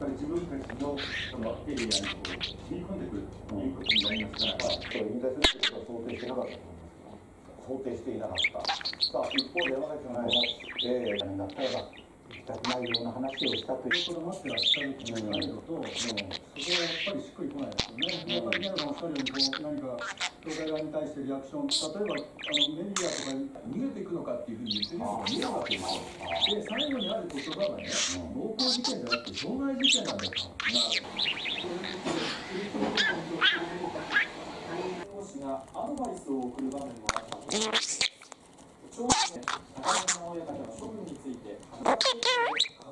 ぱり自分たちのそのエリアにこう染み込んでくるということになりますから、引退するということは想定してなかった想定していなかった。さあ、一方で山崎さんの、えー、になったらば、行きたくないような話をしたという。子供ってらっしゃるっていうのと、もうそこはやっぱりしっくりこないですよね。やっぱり宮野さんおっしゃるように、こう何か教会側に対してリアクション、例えばあのメディアとかに逃げていくのかっていうふうに言ってる人が見えなかったです。で、最後にある言葉がね、暴行事件じゃなくて傷害事件なんだと。教師がアドバイスを送る場面もあったという長年高山親方の処分について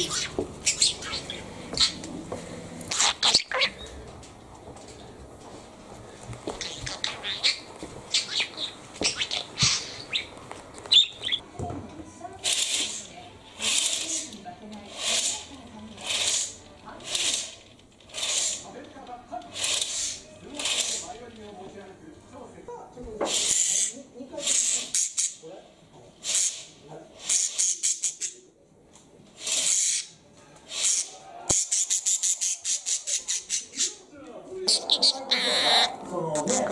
Peace.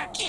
え